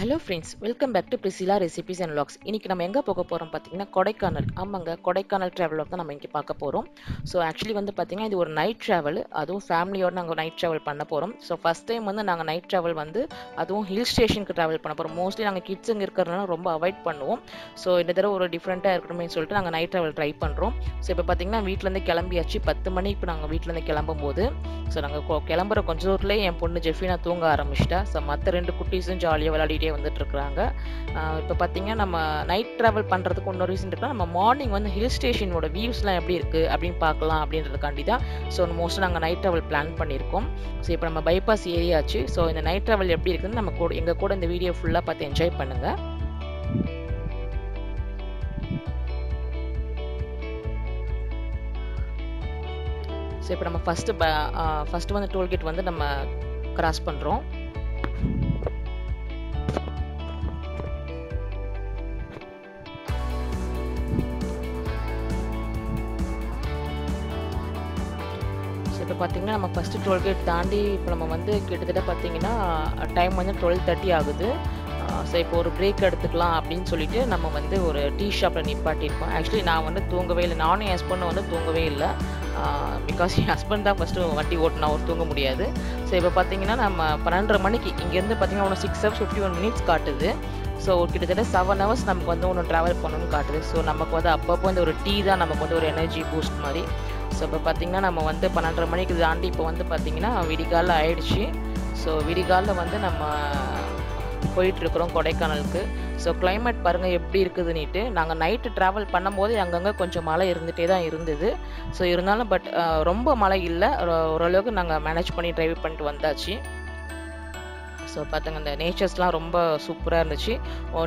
Hello friends welcome back to Priscilla recipes and vlogs இன்னைக்கு நம்ம எங்கே போக போகிறோம் பார்த்தீங்கன்னா கொடைக்கானல். ஆமாங்க கொடைக்கானல் ட்ராவல் தான் நம்ம இங்கே பார்க்க போகிறோம் ஸோ ஆக்சுவலி வந்து பார்த்திங்கன்னா இது ஒரு நைட் ட்ராவல் அதுவும் ஃபேமிலியோடு நாங்கள் நைட் ட்ராவல் பண்ண போகிறோம் ஸோ ஃபஸ்ட் டைம் வந்து நாங்கள் நைட் ட்ராவல் வந்து அதுவும் ஹில் ஸ்டேஷனுக்கு ட்ராவல் பண்ண போகிறோம் மோஸ்ட்லி நாங்கள் கிட்ஸ் இங்கே இருக்கிறதுனால ரொம்ப அவாய்ட் பண்ணுவோம். ஸோ இந்த தடவை ஒரு டிஃப்ரெண்ட்டாக இருக்கணுமே சொல்லிட்டு நாங்கள் நைட் ட்ராவல் ட்ரை பண்ணுறோம் ஸோ இப்போ பார்த்தீங்கன்னா வீட்டிலேருந்து கிளம்பியாச்சு. பத்து மணிக்கு இப்போ நாங்கள் வீட்டிலேருந்து கிளம்பும் போது ஸோ நாங்கள் கிளம்புற கொஞ்ச தூரத்துலேயே என் பொண்ணு ஜெஃபினா தூங்க ஆரம்பிச்சிட்டா. ஸோ மற்ற ரெண்டு குட்டீஸும் ஜாலியாக விளையாடிட்டே வந்துட்டு இருக்கிறாங்க இப்போ பார்த்தீங்கன்னா நம்ம நைட் ட்ராவல் பண்ணுறதுக்கு இன்னொரு ரீசன் இருக்குன்னா நம்ம மார்னிங் வந்து ஹில் ஸ்டேஷனோட வியூஸ்லாம் எப்படி இருக்குது அப்படின்னு பார்க்கலாம் அப்படின்றதுக்காண்டி தான். ஸோ மோஸ்ட்டாக நாங்கள் நைட் ட்ராவல் பிளான் பண்ணியிருக்கோம். ஸோ இப்போ நம்ம பைபாஸ் ஏரியாச்சு ஸோ இந்த நைட் ட்ராவல் எப்படி இருக்குன்னு நம்ம கூட எங்கள் கூட இந்த வீடியோ ஃபுல்லாக பார்த்து என்ஜாய் பண்ணுங்கள் ஸோ இப்போ நம்ம ஃபஸ்ட்டு ஃபஸ்ட்டு வந்து டோல்கேட் வந்து நம்ம கிராஸ் பண்ணுறோம் பார்த்திங்கன்னா நம்ம ஃபஸ்ட்டு டோல்கேட் தாண்டி இப்போ நம்ம வந்து கிட்டத்தட்ட பார்த்திங்கன்னா டைம் வந்து டுவெல் தேர்ட்டி ஆகுது. ஸோ இப்போ ஒரு பிரேக் எடுத்துக்கலாம் அப்படின்னு சொல்லிட்டு நம்ம வந்து ஒரு டீ ஷாப்பில் நிப்பாட்டியிருக்கோம். ஆக்சுவலி நான் வந்து தூங்கவே இல்லை. நானும் என் ஹஸ்பண்டும் வந்து தூங்கவே இல்லை. பிகாஸ் என் ஹஸ்பண்ட் தான் ஃபஸ்ட்டு வண்டி ஓட்டினா அவர் தூங்க முடியாது. ஸோ இப்போ பார்த்தீங்கன்னா நம்ம பன்னெண்டரை மணிக்கு இங்கேருந்து பார்த்தீங்கன்னா ஒன்று six hours fifty one minutes காட்டுது ஸோ கிட்டத்தட்ட செவன் ஹவர்ஸ் நமக்கு வந்து ஒன்று ட்ராவல் பண்ணணும்னு காட்டுது. ஸோ நமக்கு வந்து அப்பப்போ இந்த ஒரு டீ தான் நமக்கு வந்து ஒரு எனர்ஜி பூஸ்ட் மாதிரி. ஸோ இப்போ பார்த்திங்கன்னா நம்ம வந்து பன்னெண்டரை மணிக்கு தாண்டி இப்போ வந்து பார்த்திங்கன்னா விடிகாலில் ஆயிடுச்சு. ஸோ விடிகாலில் வந்து நம்ம போயிட்டுருக்குறோம் கொடைக்கானலுக்கு. ஸோ கிளைமேட் பாருங்கள் எப்படி இருக்குதுன்னுட்டு நாங்கள் நைட்டு ட்ராவல் பண்ணும்போது அங்கங்கே கொஞ்சம் மழை இருந்துகிட்டே தான் இருந்தது. ஸோ இருந்தாலும் பட் ரொம்ப மழை இல்லை. ஓரளவுக்கு நாங்கள் மேனேஜ் பண்ணி ட்ரைவ் பண்ணிட்டு வந்தாச்சு. ஸோ பார்த்துங்க அந்த நேச்சர்ஸ்லாம் ரொம்ப சூப்பராக இருந்துச்சு.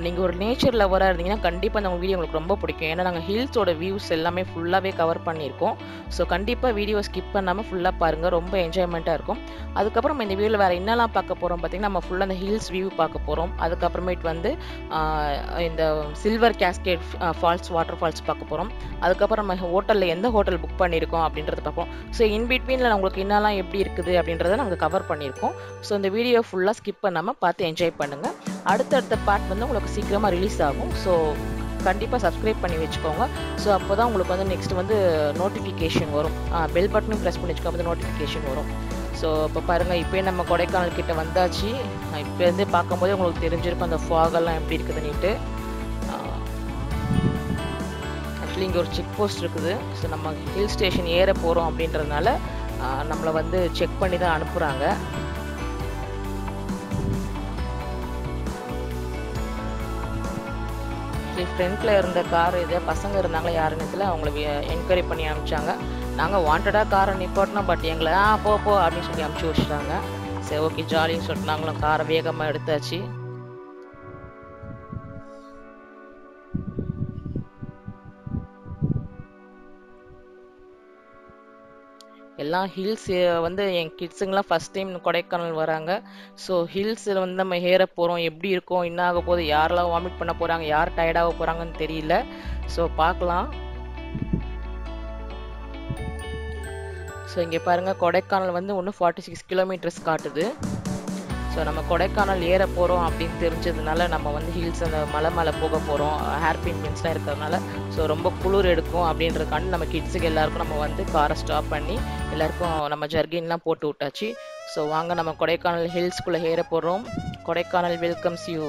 நீங்கள் ஒரு நேச்சர் லவராக இருந்தீங்கன்னா கண்டிப்பாக அந்த வீடியோ உங்களுக்கு ரொம்ப பிடிக்கும். ஏன்னா நாங்கள் ஹில்ஸோட வியூஸ் எல்லாமே ஃபுல்லாகவே கவர் பண்ணியிருக்கோம். ஸோ கண்டிப்பாக வீடியோ ஸ்கிப் பண்ணாமல் ஃபுல்லாக பாருங்கள் ரொம்ப என்ஜாய்மெண்ட்டாக இருக்கும். அதுக்கப்புறம் இந்த வீடியோவில் வேறு என்னெல்லாம் பார்க்க போகிறோம் பார்த்திங்கன்னா நம்ம ஃபுல்லாக அந்த ஹில்ஸ் வியூ பார்க்க போகிறோம் அதுக்கப்புறமேட்டு வந்து இந்த silver cascade falls water falls பார்க்க போகிறோம் அதுக்கப்புறம் நம்ம ஹோட்டலில் எந்த ஹோட்டல் புக் பண்ணியிருக்கோம் அப்படின்றத பார்ப்போம். ஸோ இன் பிட்வீனில் உங்களுக்கு என்னெல்லாம் எப்படி இருக்குது அப்படின்றத நாங்கள் கவர் பண்ணியிருக்கோம். ஸோ இந்த வீடியோ ஃபுல்லாக ஸ்கிப் பண்ணாமல் பார்த்து என்ஜாய் பண்ணுங்கள் அடுத்தடுத்த பார்ட் வந்து உங்களுக்கு சீக்கிரமாக ரிலீஸ் ஆகும். ஸோ கண்டிப்பாக சப்ஸ்கிரைப் பண்ணி வச்சுக்கோங்க. ஸோ அப்போ தான் உங்களுக்கு வந்து நெக்ஸ்ட் வந்து நோட்டிஃபிகேஷன் வரும். பெல் பட்டனும் ப்ரெஸ் பண்ணி வச்சுக்கோ வந்து நோட்டிஃபிகேஷன் வரும். ஸோ இப்போ பாருங்கள் இப்போயே நம்ம கொடைக்கானல் கிட்டே வந்தாச்சு. இப்போருந்து பார்க்கும்போதே உங்களுக்கு தெரிஞ்சிருக்கும் அந்த ஃபாகெல்லாம் எப்படி இருக்குதுன்னுட்டு. ஆக்சுவலி இங்கே ஒரு செக் போஸ்ட் இருக்குது. ஸோ நம்ம ஹில் ஸ்டேஷன் ஏற போகிறோம் அப்படின்றதுனால நம்மளை வந்து செக் பண்ணி தான் அனுப்புகிறாங்க ஃப்ரண்ட்டில் இருந்த கார் இதே பசங்க இருந்தாங்களே யாருன்னு அவங்கள என்கொயரி பண்ணி அனுப்பிச்சாங்க. நாங்கள் வாண்டடாக காரை நிப்பாட்டினோம் பட் எங்களை ஆ போ போ அப்படின்னு சொல்லி அனுப்பிச்சி வச்சுட்டாங்க. சரி ஓகே ஜாலின்னு சொல்லிட்டு நாங்களும் காரை வேகமாக எடுத்தாச்சு. எல்லாம் ஹில்ஸ் வந்து என் கிட்ஸுங்கெலாம் ஃபஸ்ட் டைம் கொடைக்கானல் வராங்க. ஸோ ஹில்ஸில் வந்து நம்ம ஏற போகிறோம் எப்படி இருக்கும் என்ன ஆக போகுது யாரெல்லாம் வாமிட் பண்ண போகிறாங்க யார் டயர்டாக போகிறாங்கன்னு தெரியல. ஸோ பார்க்கலாம். ஸோ இங்கே பாருங்கள் கொடைக்கானல் வந்து ஒன்று ஃபார்ட்டி சிக்ஸ் கிலோமீட்டர்ஸ் காட்டுது. ஸோ நம்ம கொடைக்கானல் ஏற போகிறோம் அப்படின்னு தெரிஞ்சதுனால நம்ம வந்து ஹில்ஸ் அந்த மலை மேலே போக போகிறோம் ஹேர் பின் இருக்கிறதுனால. ஸோ ரொம்ப குளிர் எடுக்கும் அப்படின்றக்காண்டி நம்ம கிட்ஸுக்கு எல்லாருக்கும் நம்ம வந்து காரை ஸ்டாப் பண்ணி எல்லாருக்கும் நம்ம ஜர்கின்லாம் போட்டு விட்டாச்சு. ஸோ வாங்க நம்ம கொடைக்கானல் ஹில்ஸ்குள்ளே ஏற போகிறோம் கொடைக்கானல் வெல்கம்ஸ் யூ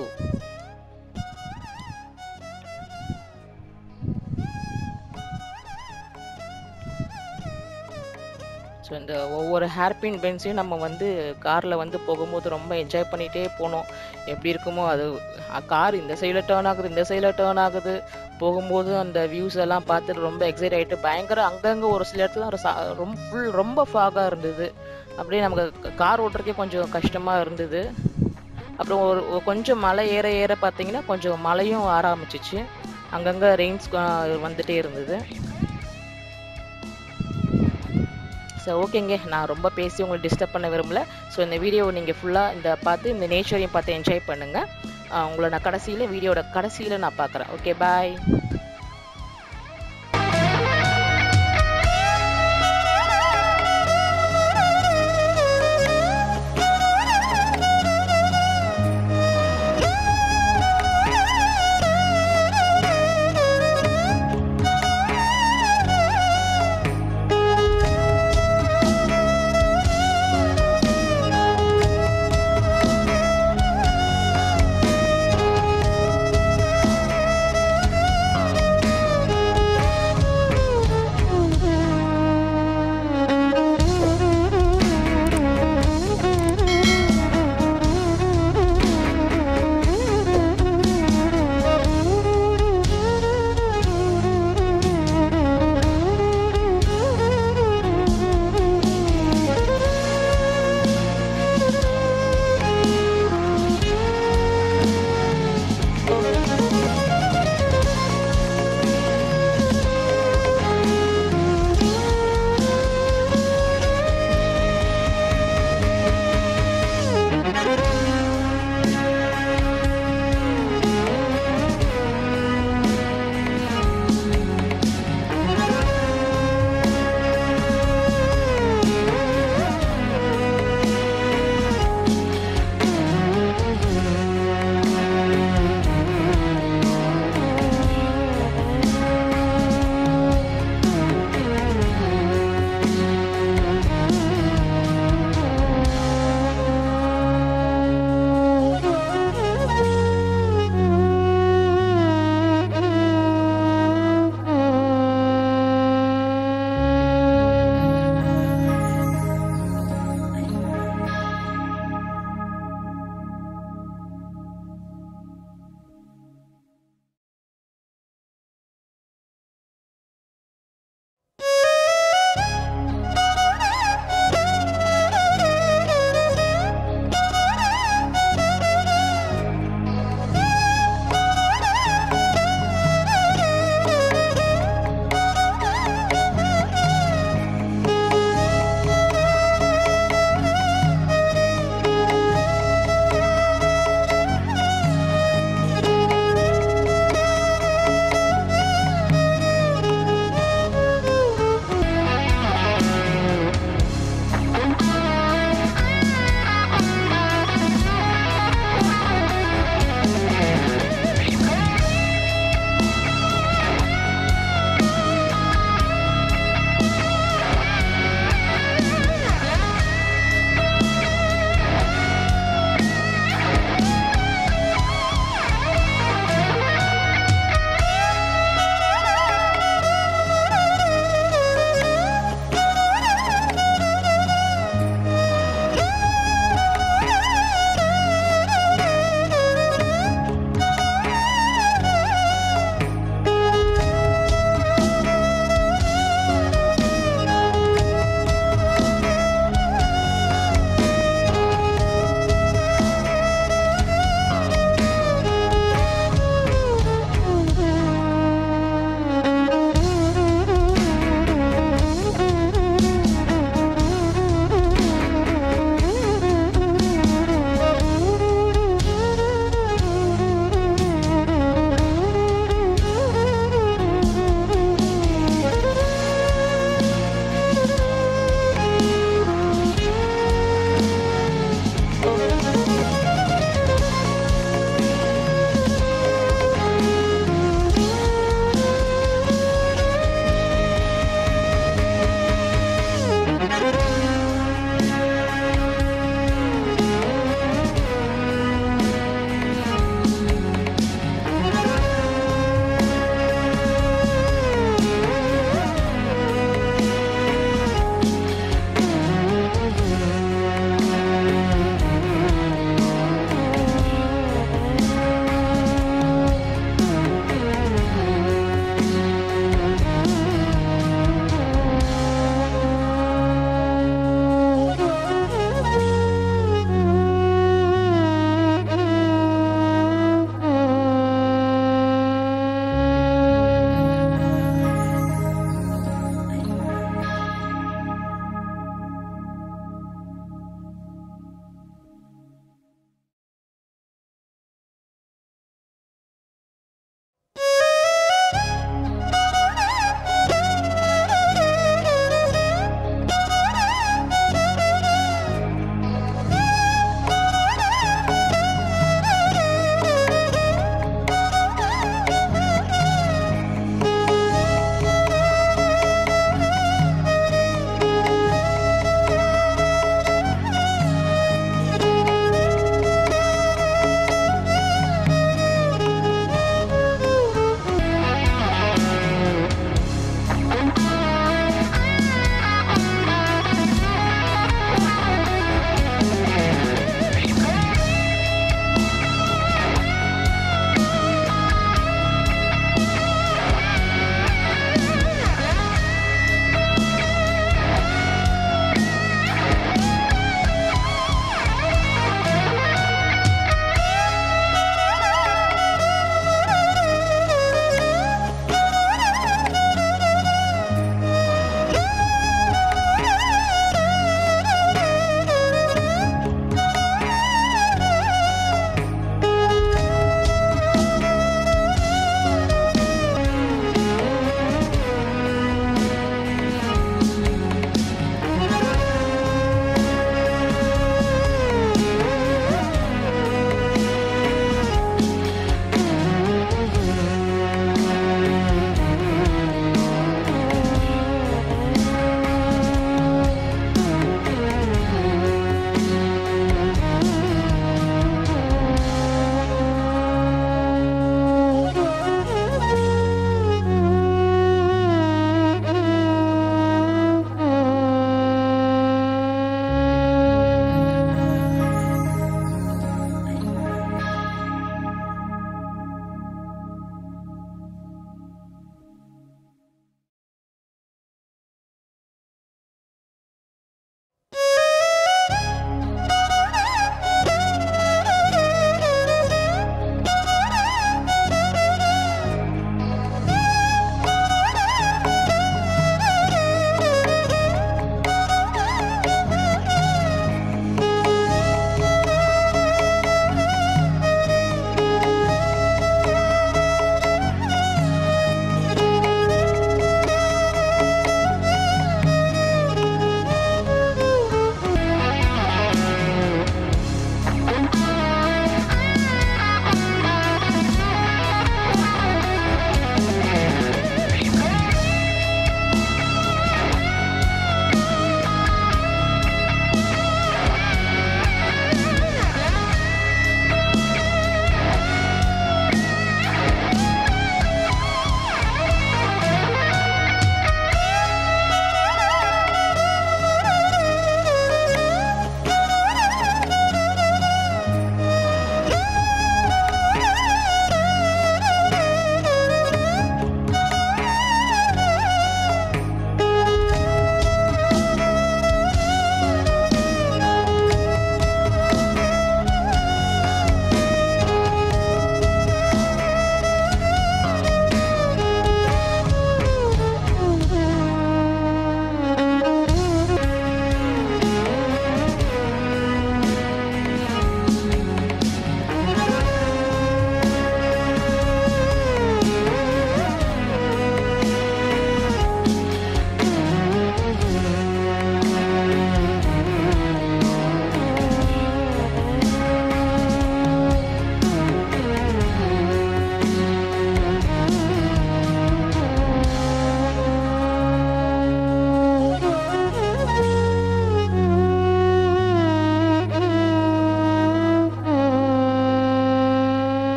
இந்த ஒவ்வொரு ஹேர்பின் பென்ஸையும் நம்ம வந்து காரில் வந்து போகும்போது ரொம்ப என்ஜாய் பண்ணிகிட்டே போனோம். எப்படி இருக்குமோ அது கார் இந்த சைடில் டேர்ன் ஆகுது இந்த சைடில் டேர்ன் ஆகுது. போகும்போது அந்த வியூஸ் எல்லாம் பார்த்துட்டு ரொம்ப எக்ஸைட் ஆகிட்டு பயங்கர அங்கங்கே ஒரு சில இடத்துல ரொம்ப ஃபுல் ரொம்ப ஃபாகாக இருந்தது. அப்படியே நமக்கு கார் ஓட்டுறதுக்கே கொஞ்சம் கஷ்டமாக இருந்தது. அப்புறம் ஒரு கொஞ்சம் மலை ஏற ஏற பார்த்தீங்கன்னா கொஞ்சம் மழையும் ஆரம்பிச்சிச்சு. அங்கங்கே ரெயின்ஸ் வந்துகிட்டே இருந்தது. ஸோ ஓகேங்க. நான் ரொம்ப பேசி உங்களுக்கு டிஸ்டர்ப் பண்ண விரும்பல. ஸோ இந்த வீடியோவை நீங்கள் ஃபுல்லாக இந்த பார்த்து இந்த நேச்சரையும் பார்த்து என்ஜாய் பண்ணுங்கள் உங்களை நான் கடைசியில் வீடியோட கடைசியில் நான் பார்க்குறேன். ஓகே பாய்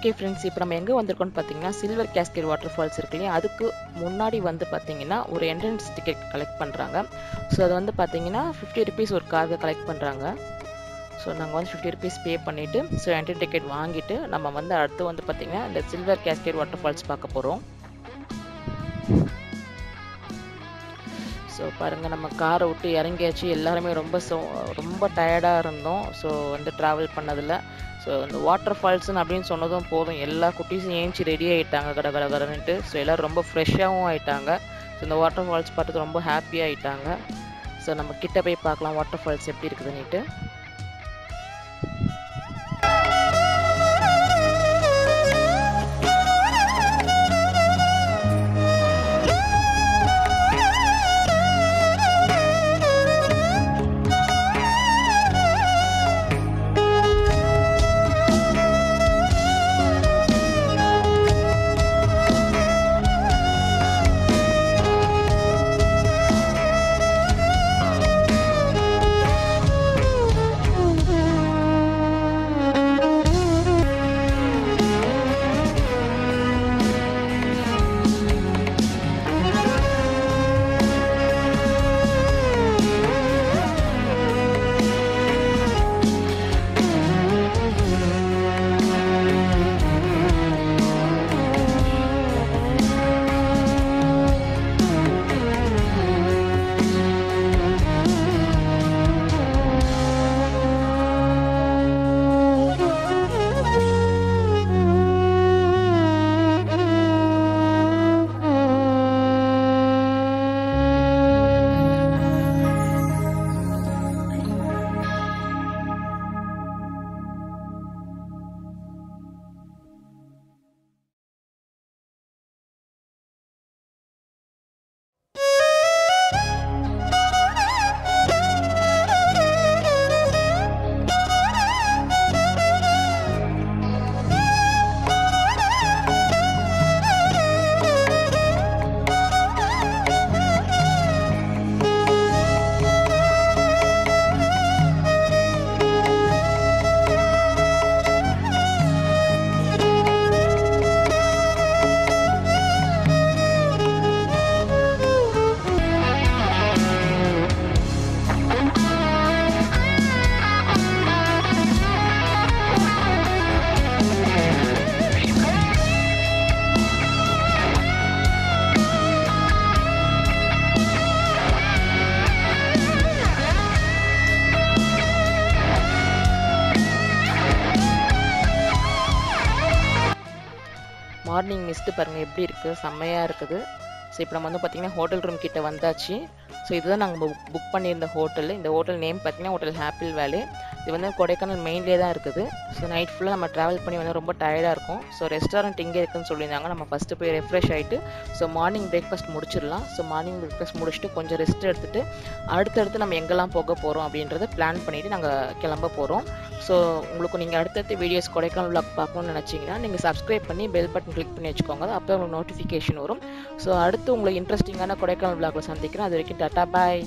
ஓகே ஃப்ரெண்ட்ஸ் இப்போ நம்ம எங்கே வந்திருக்கோம்னு பார்த்தீங்கன்னா சில்வர் கேஸ்கேட் வாட்டர் ஃபால்ஸ் இருக்கு இல்லையா? அதுக்கு முன்னாடி வந்து பார்த்தீங்கன்னா ஒரு என்ட்ரன்ஸ் டிக்கெட் கலெக்ட் பண்ணுறாங்க ஸோ அது வந்து பார்த்தீங்கன்னா ஃபிஃப்டி ருபீஸ் ஒரு கார்டு கலெக்ட் பண்ணுறாங்க ஸோ நாங்கள் வந்து ஃபிஃப்டி ருபீஸ் பே பண்ணிவிட்டு ஸோ என்ட்ரி டிக்கெட் வாங்கிட்டு நம்ம வந்து அடுத்து வந்து பார்த்திங்கன்னா இந்த சில்வர் கேஸ்கேட் வாட்டர் ஃபால்ஸ் பார்க்க போகிறோம் ஸோ பாருங்கள் நம்ம காரை விட்டு இறங்கியாச்சு. எல்லாருமே ரொம்ப சோ ரொம்ப டயர்டாக இருந்தோம். ஸோ வந்து ட்ராவல் பண்ணதில். ஸோ இந்த வாட்டர் ஃபால்ஸ்னு அப்படின்னு சொன்னதும் போதும். எல்லா குட்டீஸும் ஏஞ்சி ரெடி ஆகிட்டாங்க கட கட கடன்ட்டு ஸோ எல்லோரும் ரொம்ப ஃப்ரெஷ்ஷாகவும் ஆகிட்டாங்க ஸோ இந்த வாட்டர் ஃபால்ஸ் பார்த்துட்டு ரொம்ப ஹாப்பியாக ஆகிட்டாங்க ஸோ நம்ம கிட்ட போய் பார்க்கலாம் வாட்டர் ஃபால்ஸ் எப்படி இருக்குதுன்னுட்டு. டேஸ்ட்டு பாருங்கள் எப்படி இருக்குது செம்மையாக இருக்குது. ஸோ இப்போ நம்ம வந்து பார்த்திங்கன்னா ஹோட்டல் ரூம் கிட்டே வந்தாச்சு. ஸோ இதுதான் நாங்கள் புக் புக் பண்ணியிருந்த ஹோட்டல் இந்த ஹோட்டல் நேம் பார்த்தீங்கன்னா ஹோட்டல் ஹாப்பிள் வேலி இது வந்து கொடைக்கானல் மெயின்லேயே தான் இருக்குது. ஸோ நைட் ஃபுல்லாக நம்ம ட்ராவல் பண்ணி வந்து ரொம்ப டயர்டாக இருக்கும். ஸோ ரெஸ்டாரண்ட் இங்கே இருக்குன்னு சொல்லியிருந்தாங்க. நம்ம ஃபஸ்ட்டு போய் ரெஃப்ரெஷ் ஆகிட்டு ஸோ மார்னிங் பிரேக்ஃபாஸ்ட் முடிச்சிடலாம். ஸோ மார்னிங் பிரேக்ஃபாஸ்ட் முடிச்சுட்டு கொஞ்சம் ரெஸ்ட் எடுத்துகிட்டு அடுத்தடுத்து நம்ம எங்கெல்லாம் போக போகிறோம் அப்படின்றத பிளான் பண்ணிவிட்டு நாங்கள் கிளம்ப போகிறோம் ஸோ உங்களுக்கு நீங்கள் அடுத்தடுத்து வீடியோஸ் கொடைக்கானல் விளாக் பார்க்கணும்னு நினச்சிங்கன்னா நீங்கள் சப்ஸ்கிரைப் பண்ணி பெல் பட்டன் கிளிக் பண்ணி வச்சுக்கோங்க. அப்போ உங்களுக்கு நோட்டிஃபிகேஷன் வரும். ஸோ அடுத்து உங்களுக்கு இன்ட்ரெஸ்டிங்கான கொடைக்கானல் விளாக்கில் சந்திக்கிறேன். அது வரைக்கும் டாட்டா பாய்